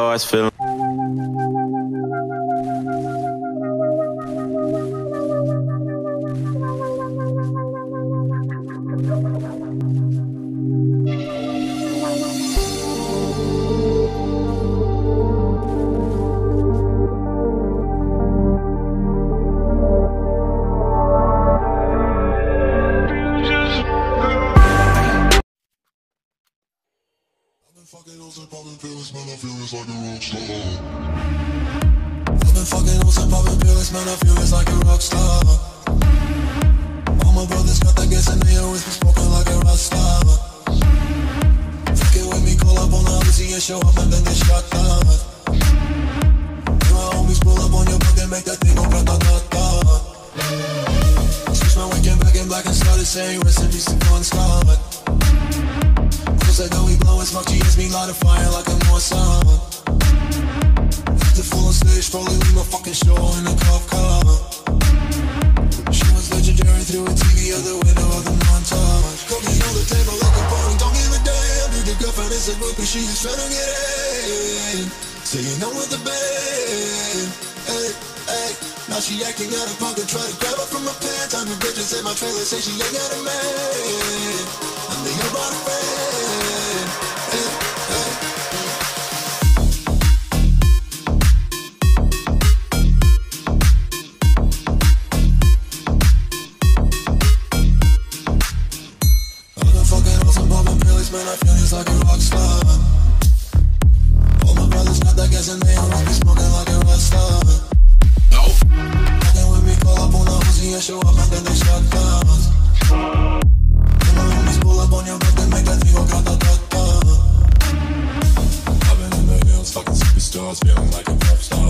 always feeling. Fucking hoes and popping pills, man, I feel it's like a rock star. I've been fucking hoes and popping pills, man, I feel it's like a rock star. All my brothers got that gas and they always be smoking like a rock star. Fucking with me, call up on the Uzi and show up and then get shot down. And my homies pull up on your block and make that thing go grata-ta-ta. Switch my weekend back in black and started saying peace to Bon Scott. I know we blowin' smoke, GS me light a fire like a summer. The full on stage, probably leave my fucking show in a cop car. She was legendary through a TV out the window of the montage. Cooking on the table like a party, don't give a damn. Dude, the girlfriend is a groupie, she is trying to get in. Saying I'm with the band. Hey, hey. Now she acting out of pocket, try to grab her from my pants. I'm the bitches in my trailer, say she ain't got a man. I feel like a rock star. All my brothers got that gas and they be smoking like a rock star. Fucking with me, call up on the Uzi and show up and then they shut down. And my homies pull up on your block and make that thing go grata-ta-ta. I've been in the hills, fucking superstars, feeling like a pop star.